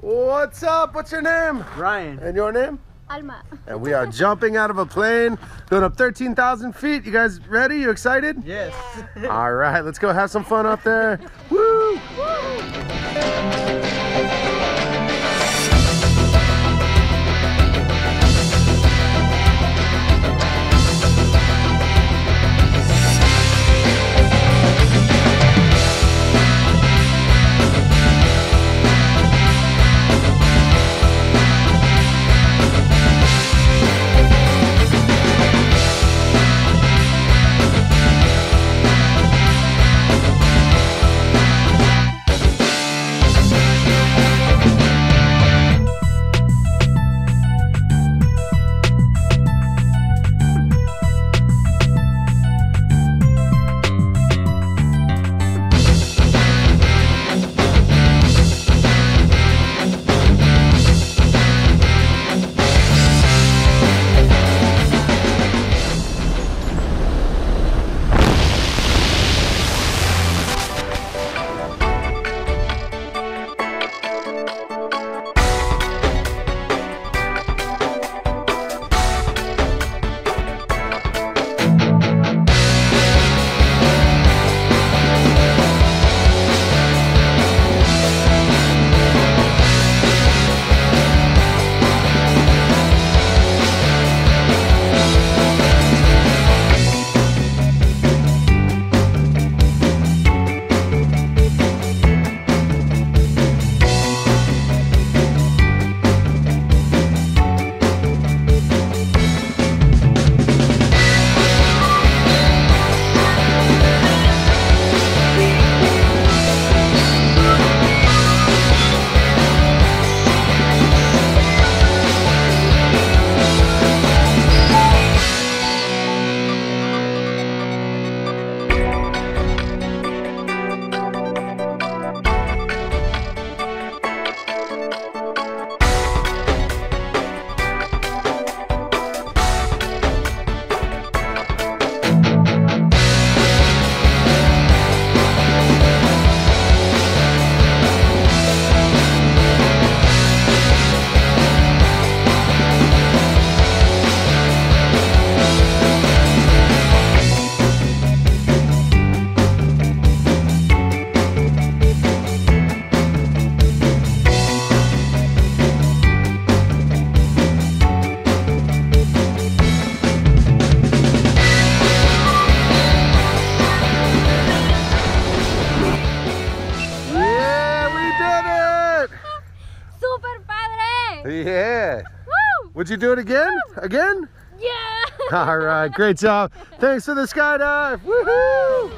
What's up? What's your name? Ryan. And your name? Alma. And we are jumping out of a plane, going up 13,000 feet. You guys ready? You excited? Yes. All right, let's go have some fun up there. Woo! Yeah, Yeah. Woo! Would you do it again? Again? Yeah. All right, great job. Thanks for the skydive. Woohoo!